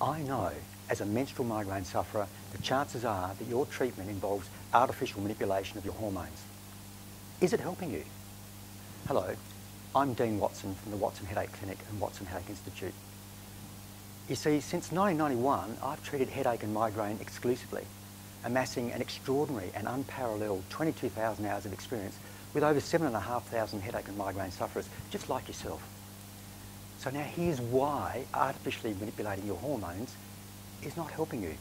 I know as a menstrual migraine sufferer, the chances are that your treatment involves artificial manipulation of your hormones. Is it helping you? Hello, I'm Dean Watson from the Watson Headache Clinic and Watson Headache Institute. You see, since 1991, I've treated headache and migraine exclusively, amassing an extraordinary and unparalleled 22,000 hours of experience with over 7,500 headache and migraine sufferers, just like yourself. So now here's why artificially manipulating your hormones is not helping you.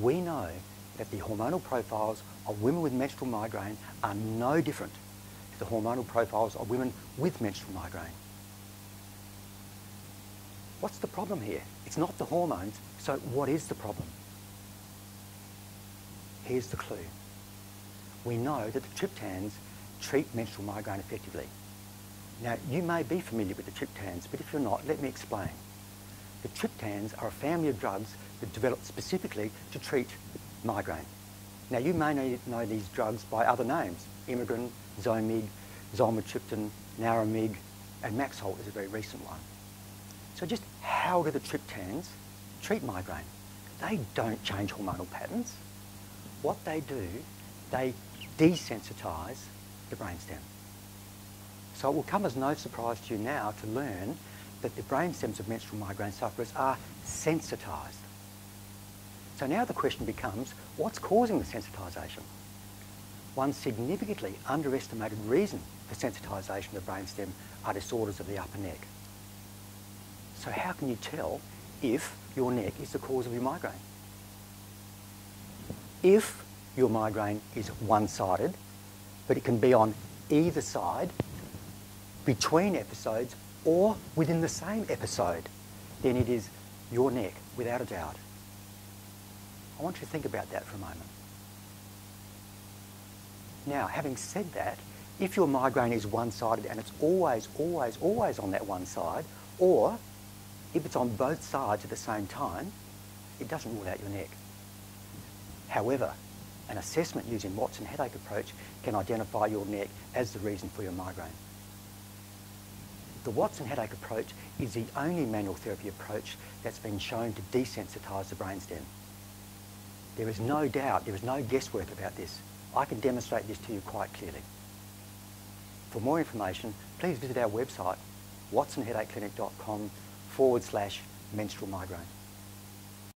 We know that the hormonal profiles of women with menstrual migraine are no different to the hormonal profiles of women with menstrual migraine. What's the problem here? It's not the hormones, so what is the problem? Here's the clue. We know that the triptans treat menstrual migraine effectively. Now, you may be familiar with the triptans, but if you're not, let me explain. The triptans are a family of drugs that developed specifically to treat migraine. Now, you may know these drugs by other names, Imigran, Zomig, Zolmitriptan, Naramig, and Maxalt is a very recent one. So just how do the triptans treat migraine? They don't change hormonal patterns. What they do, they desensitise the brainstem. So it will come as no surprise to you now to learn that the brain stems of menstrual migraine sufferers are sensitised. So now the question becomes, what's causing the sensitisation? One significantly underestimated reason for sensitisation of the brainstem are disorders of the upper neck. So how can you tell if your neck is the cause of your migraine? If your migraine is one-sided, but it can be on either side, between episodes, or within the same episode, then it is your neck, without a doubt. I want you to think about that for a moment. Now, having said that, if your migraine is one-sided and it's always, always, always on that one side, or if it's on both sides at the same time, it doesn't rule out your neck. However, an assessment using Watson headache approach can identify your neck as the reason for your migraine. The Watson headache approach is the only manual therapy approach that's been shown to desensitise the brainstem. There is no doubt, there is no guesswork about this. I can demonstrate this to you quite clearly. For more information, please visit our website, watsonheadacheclinic.com forward slash menstrual migraine.